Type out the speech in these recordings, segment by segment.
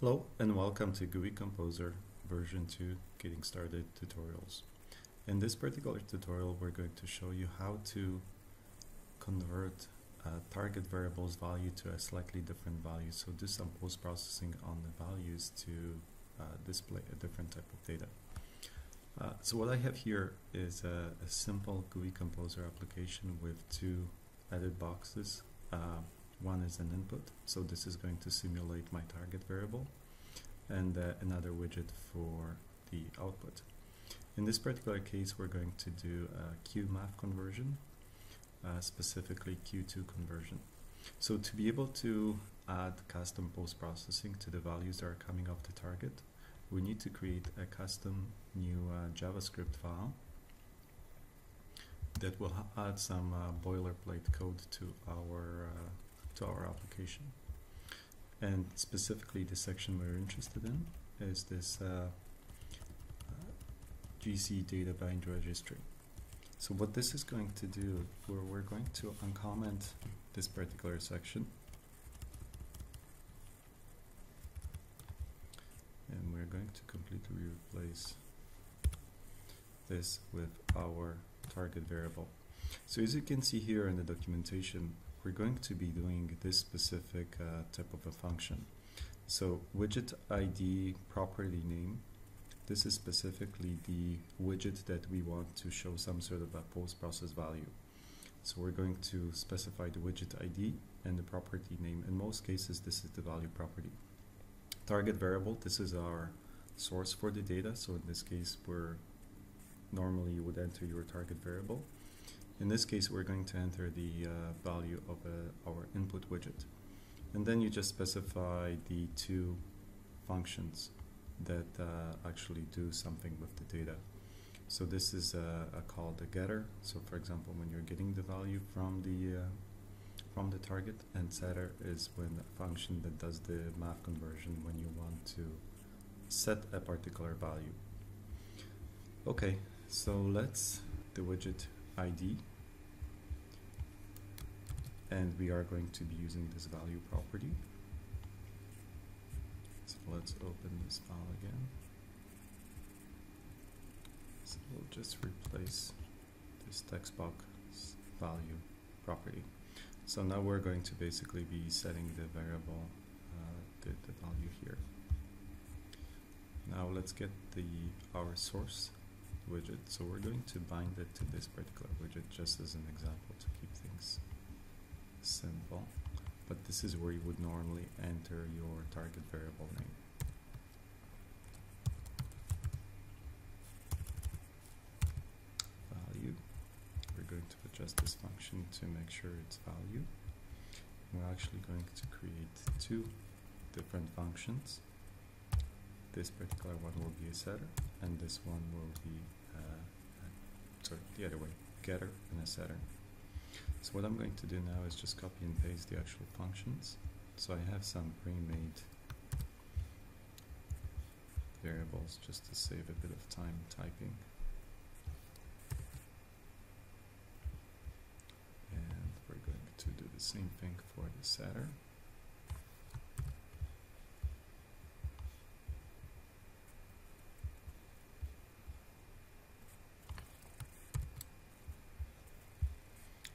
Hello and welcome to GUI Composer version 2 Getting Started tutorials. In this particular tutorial we're going to show you how to convert a target variable's value to a slightly different value. So do some post-processing on the values to uh, display a different type of data. Uh, so what I have here is a, a, simple GUI Composer application with two edit boxes. One is an input, so this is going to simulate my target variable, and uh, another widget for the output. In this particular case, we're going to do a Q math conversion, uh, specifically Q2 conversion. So to be able to add custom post-processing to the values that are coming off the target, we need to create a custom new uh, JavaScript file that will add some uh, boilerplate code to our uh, to our application. And specifically the section we're interested in is this uh, uh, GC data bind registry. So what this is going to do, we're, we're going to uncomment this particular section and we're going to completely replace this with our target variable. So as you can see here in the documentation, we're going to be doing this specific uh, type of a function. So widget ID property name, this is specifically the widget that we want to show some sort of a post-process value. So we're going to specify the widget ID and the property name. In most cases, this is the value property. Target variable, this is our source for the data. So in this case, we're normally you would enter your target variable. In this case, we're going to enter the uh, value of uh, our input widget. And then you just specify the two functions that uh, actually do something with the data. So this is a called a getter. So for example, when you're getting the value from the uh, from the target, and setter is when a function that does the math conversion when you want to set a particular value. Okay, so let's the widget ID and we are going to be using this value property. So let's open this file again. So we'll just replace this text box value property. So now we're going to basically be setting the variable uh, the, the value here. Now let's get the our source widget. So we're going to bind it to this particular widget just as an example to keep things simple. But this is where you would normally enter your target variable name. Value. We're going to adjust this function to make sure it's value. We're actually going to create two different functions this particular one will be a setter and this one will be sorry the other way getter and a setter. So what I'm going to do now is just copy and paste the actual functions. So I have some pre-made variables just to save a bit of time typing. And we're going to do the same thing for the setter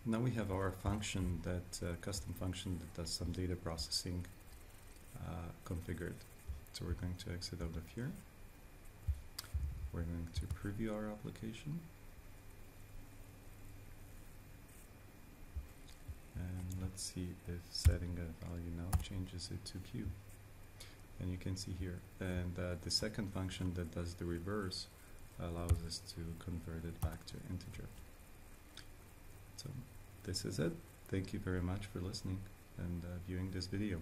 Now we have our function that uh, custom function that does some data processing uh, configured. So we're going to exit out of here. We're going to preview our application. And let's see if setting a value now changes it to Q. And you can see here. And uh, the second function that does the reverse allows us to convert it back to this is it. Thank you very much for listening and uh, viewing this video.